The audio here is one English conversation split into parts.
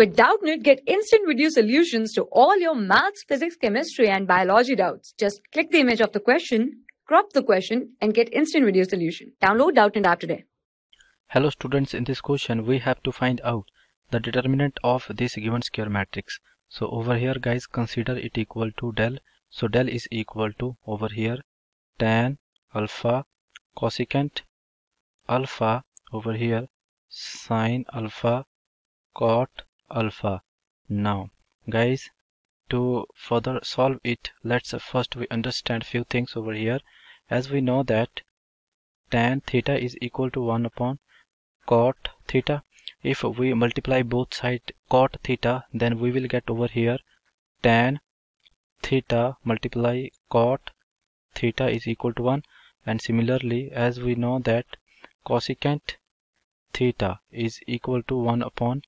With Doubtnut, get instant video solutions to all your maths, physics, chemistry, and biology doubts. Just click the image of the question, crop the question, and get instant video solution. Download Doubtnut app today. Hello students, in this question we have to find out the determinant of this given square matrix. So over here guys consider it equal to del. So del is equal to over here tan alpha cosecant alpha over here sine alpha cot alpha. Now guys to further solve it let's first we understand few things over here. As we know that tan theta is equal to 1 upon cot theta. If we multiply both side cot theta then we will get over here tan theta multiply cot theta is equal to 1 and similarly as we know that cosecant theta is equal to 1 upon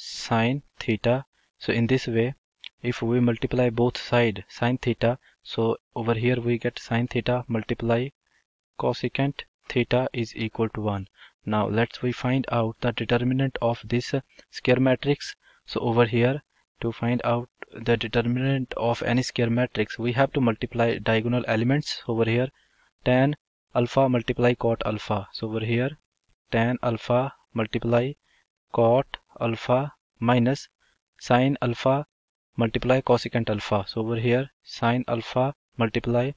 sine theta. So in this way if we multiply both side sine theta so over here we get sine theta multiply cosecant theta is equal to 1 now let's we find out the determinant of this square matrix. So over here to find out the determinant of any square matrix we have to multiply diagonal elements over here. Tan alpha multiply cot alpha. So over here tan alpha multiply cot alpha minus sine alpha multiply cosecant alpha. So over here sine alpha multiply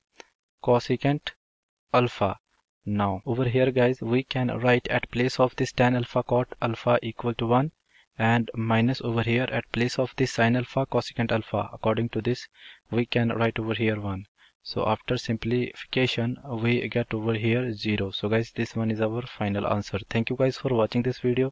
cosecant alpha. Now over here guys we can write at place of this tan alpha cot alpha equal to 1 and minus over here at place of this sine alpha cosecant alpha. According to this we can write over here 1 so after simplification we get over here 0 so guys this one is our final answer. Thank you guys for watching this video